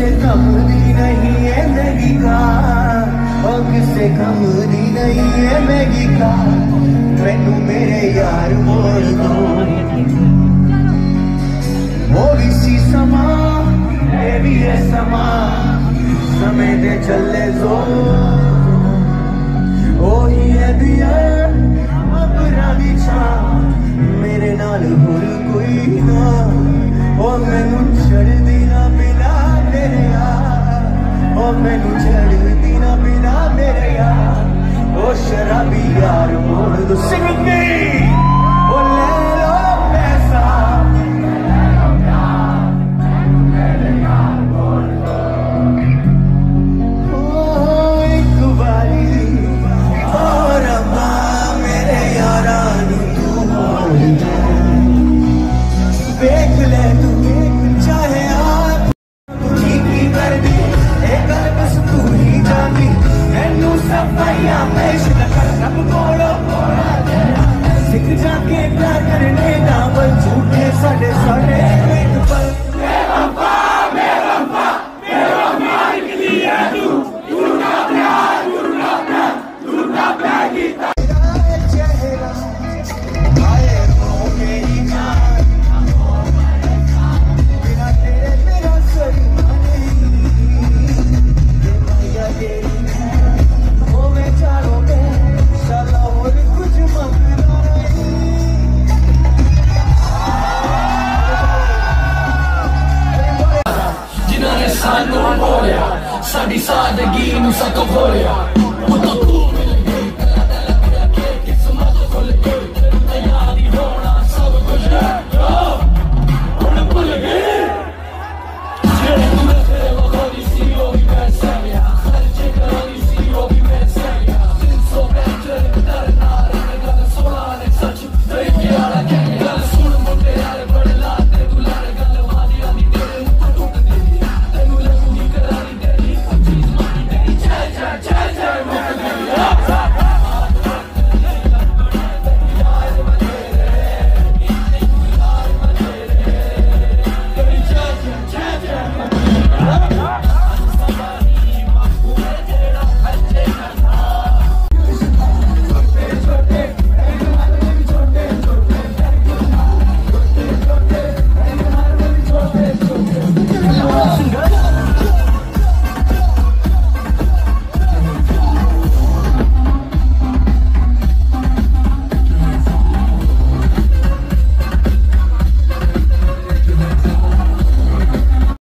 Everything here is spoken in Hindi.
से कमरी नहीं है मैगी का। और किसे कमरी नहीं है मैगी का। मैनू मेरे यार बोल दो। वो भी सी समा, ये भी है समा। समय दे चले जो। ओ ही है दिया, अब अपना छा। मेरे नाल होर कोई ना। ओ मैनू छड़ दी i'm going me lo chelo ਸਾਨੂੰ ਮੋੜਿਆ ਸਾਡੀ ਸਾਦਗੀ ਨੂੰ ਸਤੋ ਖੋਲਿਆ ਉਹ